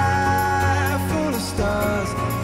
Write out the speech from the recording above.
sky full of stars.